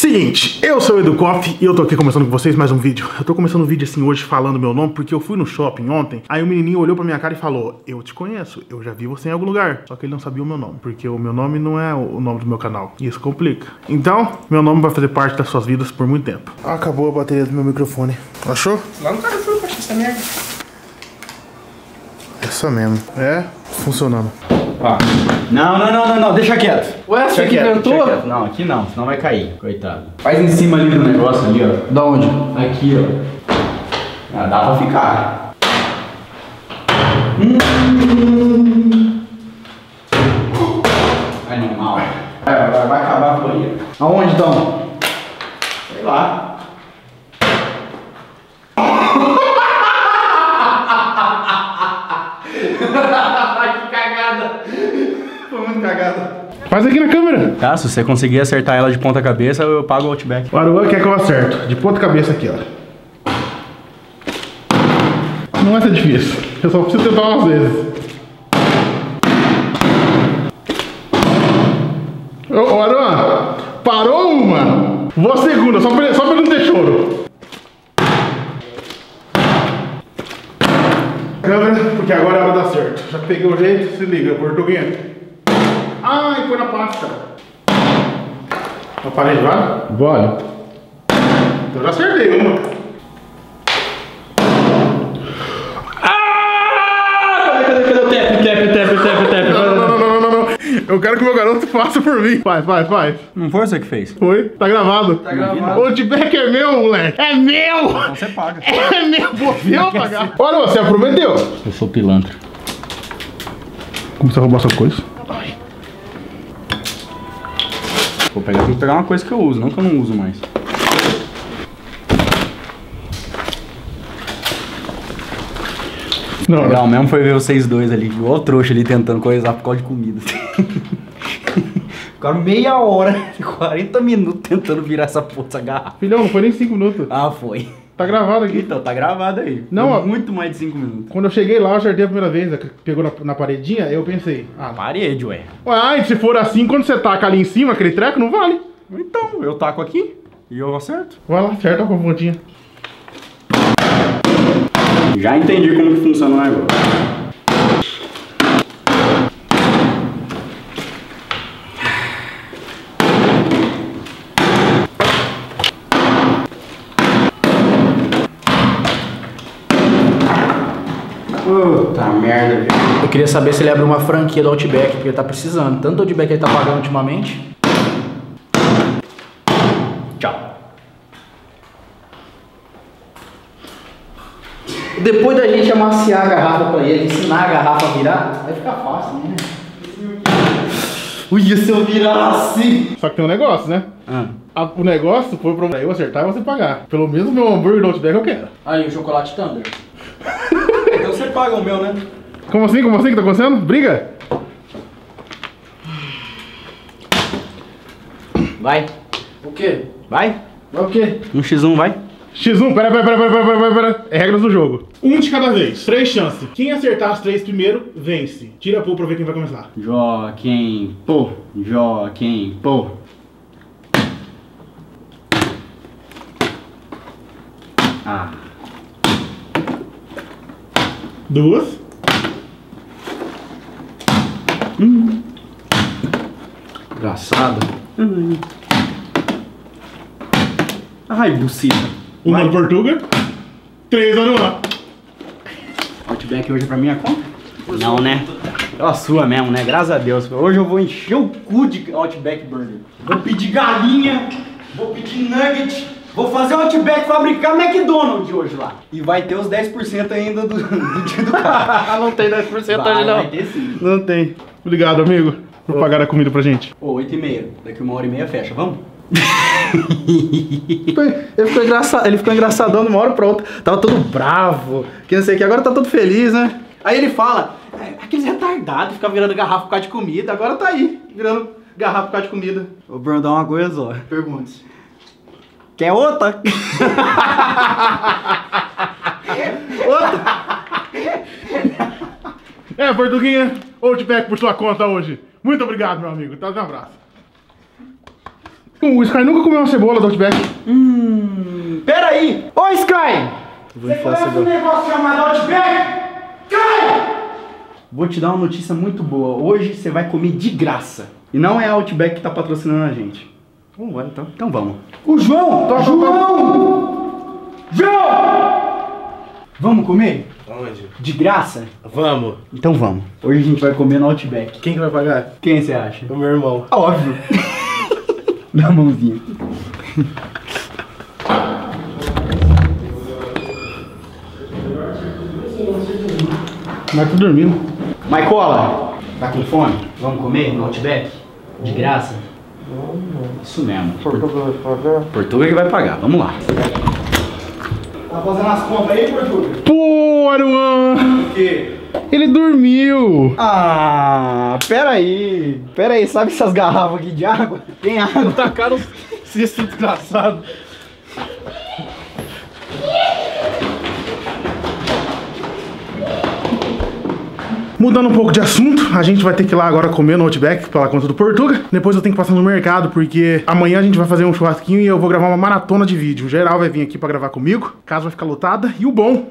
Seguinte, eu sou o Edu Koff e eu tô aqui começando com vocês mais um vídeo. Eu tô começando um vídeo assim hoje falando meu nome porque eu fui no shopping ontem, aí o menininho olhou pra minha cara e falou: Eu te conheço, eu já vi você em algum lugar. Só que ele não sabia o meu nome, porque o meu nome não é o nome do meu canal. E isso complica. Então, meu nome vai fazer parte das suas vidas por muito tempo. Acabou a bateria do meu microfone. Achou? Lá no Carrefour eu achei essa merda. Essa mesmo. É, funcionando. Ó. Não, não, não, não, não, deixa quieto. Ué, você deixa que quieto, inventou? quieto. Não, aqui não, senão vai cair, coitado. Faz em cima ali do negócio ali, ó. Da onde? Aqui, ó. Ah, dá pra ficar. Hum. Animal. Vai, vai, vai acabar a folha. Aonde então? Sei lá. que cagada. Foi muito cagada. Faz aqui na câmera. Tá, se você conseguir acertar ela de ponta cabeça, eu pago o Outback. O Aruan quer que eu acerto. De ponta cabeça aqui, ó. Não é tão difícil. Eu só preciso tentar umas vezes. Ô, ô Aruan, parou uma. Vou a segunda, só pra, só pra não ter choro. Câmera, porque agora ela dá certo. Já peguei o jeito, se liga, português. Ai, foi na pasta. Na parede, vai? Vale. Eu já acertei uma. Cadê, cadê, cadê o tap, tap, tap, tap, tap? Não, não, não, não, não, não. Eu quero que o meu garoto faça por mim. Faz, faz, faz. Não foi você que fez? Foi? Tá gravado. Tá gravado. O Outback é meu, moleque. É meu. Então você paga. É meu. Você vai pagar. Olha, você prometeu. Eu sou pilantra. Começou a roubar suas coisas. Vou pegar, vou pegar uma coisa que eu uso, não que eu não uso mais. Não, Legal mesmo foi ver vocês dois ali, igual o trouxa ali tentando coisar por causa de comida. Ficaram meia hora, 40 minutos tentando virar essa porra, essa garrafa. Filhão, não foi nem 5 minutos. Ah, foi. Tá gravado aqui. Então, tá gravado aí. Não, ó. muito mais de 5 minutos. Quando eu cheguei lá, eu acertei a primeira vez, pegou na, na paredinha, eu pensei, ah, Parede, ué. Uai, se for assim, quando você taca ali em cima, aquele treco, não vale. Então, eu taco aqui e eu acerto. Vai lá, acerta com a pontinha. Já entendi como que funciona o negócio. Puta merda, velho. Eu queria saber se ele abriu uma franquia do Outback, porque ele tá precisando. Tanto Outback ele tá pagando ultimamente. Tchau. Depois da gente amaciar a garrafa pra ele, ensinar a garrafa a virar, vai ficar fácil, né? Ui, se eu virar assim. Só que tem um negócio, né? Ah, A- o negócio foi pra eu acertar e você pagar. Pelo menos o meu hambúrguer do Outback eu quero. Aí, o chocolate Thunder. então você paga o meu, né? Como assim? Como assim que tá acontecendo? Briga? Vai, O quê? vai. Vai o quê? Um x1, vai. X1, pera, pera, pera, pera, pera, pera, pera. É regras do jogo. Um de cada vez. Três chances. Quem acertar as três primeiro, vence. Tira a pô pra ver quem vai começar. Joaquim, pô. Joaquim, pô. Ah. Duas. Engraçado. Ai, bucita. Uma Vai. do Portuga. Três no lá. Outback hoje é pra minha conta? Não, né? É a sua mesmo, né? Graças a Deus. Hoje eu vou encher o cu de Outback Burger. Vou pedir galinha, vou pedir nugget, vou fazer Outback fabricar McDonald's hoje lá. E vai ter os 10% ainda do, do dia do cara. não tem 10% Vai, vai ter sim. Não tem. Obrigado, amigo, pagar a comida pra gente. Ô, 8 e meia. Daqui uma hora e meia fecha, vamos? Ele ficou, engraçado, ele ficou engraçadão de uma hora pra outra. Tava todo bravo, que não sei o que. Agora tá todo feliz, né? Aí ele fala, "É, aqueles retardados ficam virando garrafa por causa de comida. Agora tá aí, virando garrafa por causa de comida. Vou perguntar uma coisa só. Pergunte. Quer outra? É, Portuguinha, Outback por sua conta hoje. Muito obrigado, meu amigo. Tá, um abraço. O Sky nunca comeu uma cebola do Outback. Hum, peraí! Ô Sky! Vou enfiar a cebola. negócio chamado Outback? Sky! Vou te dar uma notícia muito boa. Hoje você vai comer de graça. E não é a Outback que tá patrocinando a gente. Vamos embora então. Então vamos. O João! João! João! Vamos comer? Onde? De graça? Vamos. Então vamos. Hoje a gente vai comer no Outback. Quem que vai pagar? Quem você acha? O meu irmão. Óbvio. Dá a mãozinha. Mas tô dormindo. Maicola, tá com fome? Vamos comer no Outback? De graça? Isso mesmo. Portuga que vai pagar, vamos lá. Tá fazendo as contas aí, Portuga? Pô, Aruan! O quê? Ele dormiu! Ah, peraí. Peraí, sabe essas garrafas aqui de água? Tem água. Tacaram esse desgraçado. Mudando um pouco de assunto, a gente vai ter que ir lá agora comer no Outback pela conta do Portuga. Depois eu tenho que passar no mercado, porque amanhã a gente vai fazer um churrasquinho e eu vou gravar uma maratona de vídeo. O geral vai vir aqui pra gravar comigo, a casa vai ficar lotada. E o bom,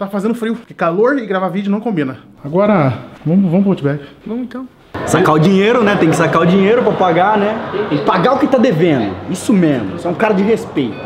tá fazendo frio, porque calor e gravar vídeo não combina. Agora, vamos, vamos pro Outback. Vamos então. Sacar o dinheiro, né? Tem que sacar o dinheiro pra pagar, né? Tem que pagar o que tá devendo. Isso mesmo. Você é um cara de respeito.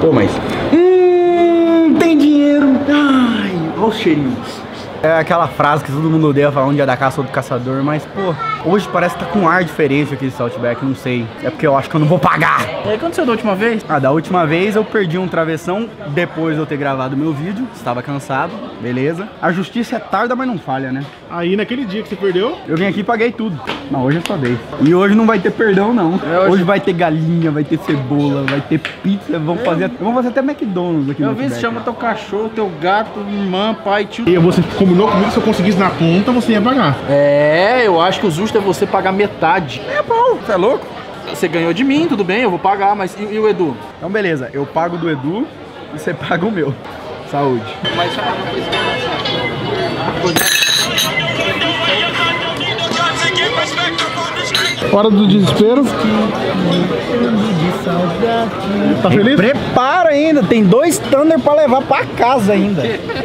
Pô, mas. Hum, tem dinheiro. Ai, olha o cheirinho. É aquela frase que todo mundo odeia falar um dia da caça ou do caçador, mas, pô, hoje parece que tá com um ar diferente aqui esse Outback, não sei. É porque eu acho que eu não vou pagar. E aí, aconteceu da última vez? Ah, da última vez eu perdi um travessão depois de eu ter gravado meu vídeo. Estava cansado, beleza. A justiça é tarda, mas não falha, né? Aí naquele dia que você perdeu, Eu vim aqui e paguei tudo. Não, hoje eu só dei. E hoje não vai ter perdão, não. É, hoje- hoje... vai ter galinha, vai ter cebola, vai ter pizza. Vamos fazer, vamos fazer até McDonald's aqui Eu no vi, se Outback. chama teu cachorro, teu gato, irmã, pai, tio. e você combinou comigo que se eu conseguisse na conta, você ia pagar. É, eu acho que o justo é você pagar metade. É bom, você é louco? Você ganhou de mim, tudo bem, eu vou pagar, mas e, e o Edu? Então, beleza. Eu pago do Edu e você paga o meu. Saúde. Mas Hora do desespero. Tá feliz? Prepara ainda, tem dois Thunder pra levar pra casa ainda.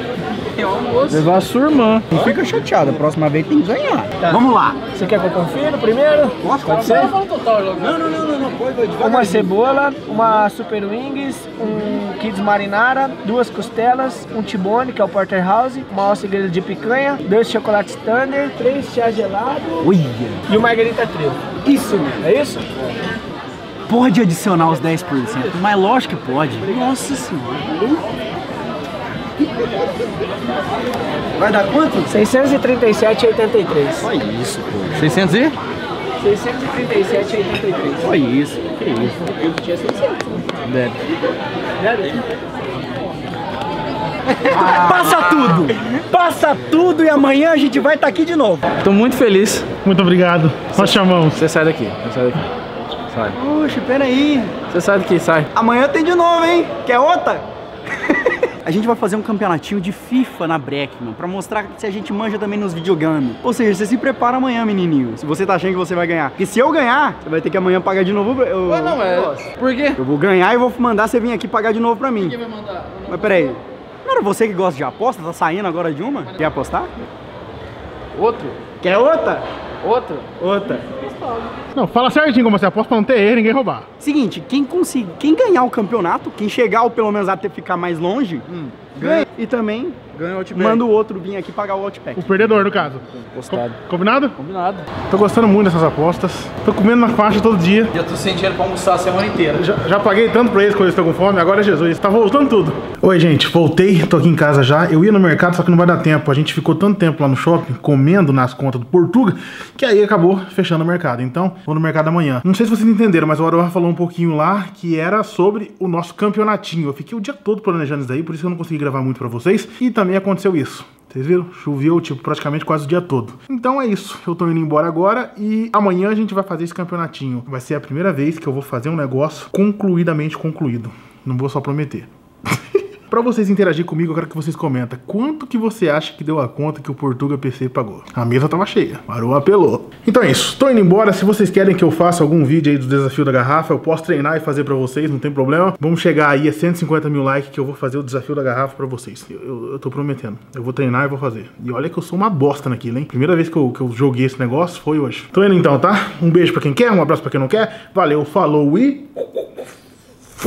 levar a sua irmã. Não fica chateado, a próxima vez tem que ganhar. Vamos lá. Você quer que eu confira primeiro? Pode ser? Não, não, não, não, não, pode, devagar. Uma cebola, uma super wings, um kids marinara, duas costelas, um tibone, que é o porterhouse, uma alça grelha de picanha, dois chocolates thunder, três chá gelado Uia. e o margarita trio. Isso mesmo, é isso? Pode adicionar os 10%, mas lógico que pode. Nossa senhora. Vai dar quanto? 637,83. Olha isso, pô. 600 e? 637,83. Olha isso. Que isso. Eu tinha 600. Deve. Passa tudo! Passa tudo e amanhã a gente vai estar aqui de novo. Tô muito feliz. Muito obrigado. Nós chamamos. Você sai daqui, você sai daqui. Sai. Poxa, peraí. Você sai daqui, sai. Amanhã tem de novo, hein? Quer outra? A gente vai fazer um campeonatinho de FIFA na Breckman pra mostrar se a gente manja também nos videogames. Ou seja, você se prepara amanhã, menininho. Se você tá achando que você vai ganhar. Porque se eu ganhar, você vai ter que amanhã pagar de novo. o- Ué, não, é. Por quê? Eu vou ganhar e vou mandar você vir aqui pagar de novo pra mim. Quem vai mandar? Mas peraí. Não era você que gosta de aposta? Tá saindo agora de uma? Quer apostar? Outro? Quer outra? Outro? Outra. Não, fala certinho como você aposta pra não ter erro e ninguém roubar. Seguinte, quem conseguir, quem ganhar o campeonato, quem chegar ou pelo menos até ficar mais longe, ganha. E também Ganhou o Outback. manda o outro vir aqui pagar o Outback. O perdedor, no caso. Postado. Combinado? Combinado. Tô gostando muito dessas apostas. Tô comendo na faixa todo dia. Já tô sem dinheiro pra almoçar a semana inteira. Já, já paguei tanto pra eles quando eles estão com fome, agora é Jesus, tá voltando tudo. Oi, gente, voltei, tô aqui em casa já. Eu ia no mercado, só que não vai dar tempo. A gente ficou tanto tempo lá no shopping, comendo nas contas do Portuga, que aí acabou fechando o mercado. Então, vou no mercado amanhã. Não sei se vocês entenderam, mas o Aroha falou um pouquinho lá que era sobre o nosso campeonatinho. Eu fiquei o dia todo planejando isso daí, por isso que eu não consegui gravar muito pra vocês. E também aconteceu isso. Vocês viram? Choveu, tipo, praticamente quase o dia todo. Então é isso. Eu tô indo embora agora e amanhã a gente vai fazer esse campeonatinho. Vai ser a primeira vez que eu vou fazer um negócio concluidamente concluído. Não vou só prometer. pra vocês interagir comigo, eu quero que vocês comentem. Quanto que você acha que deu a conta que o Portuga PC pagou? A mesa tava cheia. Parou, apelou. Então é isso. Tô indo embora. Se vocês querem que eu faça algum vídeo aí do desafio da garrafa, eu posso treinar e fazer pra vocês, não tem problema. Vamos chegar aí a 150 mil likes que eu vou fazer o desafio da garrafa pra vocês. Eu, eu, eu tô prometendo. Eu vou treinar e vou fazer. E olha que eu sou uma bosta naquilo, hein? Primeira vez que eu, que eu joguei esse negócio foi hoje. Tô indo então, tá? Um beijo pra quem quer, um abraço pra quem não quer. Valeu, falou e...